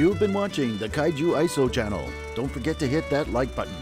You've been watching the Kaiju ISO channel. Don't forget to hit that like button.